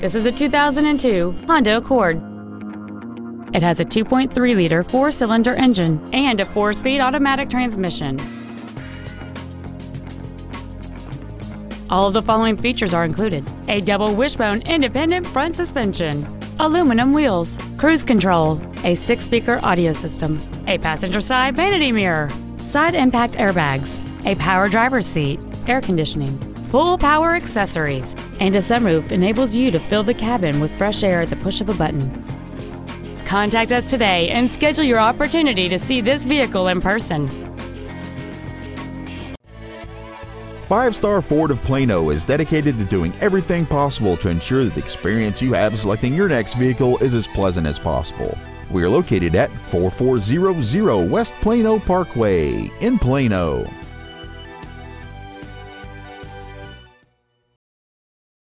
This is a 2002 Honda Accord. It has a 2.3-liter four-cylinder engine and a four-speed automatic transmission. All of the following features are included. A double wishbone independent front suspension, aluminum wheels, cruise control, a six-speaker audio system, a passenger side vanity mirror, side impact airbags, a power driver's seat, air conditioning, full power accessories, and a sunroof enables you to fill the cabin with fresh air at the push of a button. Contact us today and schedule your opportunity to see this vehicle in person. Five Star Ford of Plano is dedicated to doing everything possible to ensure that the experience you have selecting your next vehicle is as pleasant as possible. We are located at 4400 West Plano Parkway in Plano.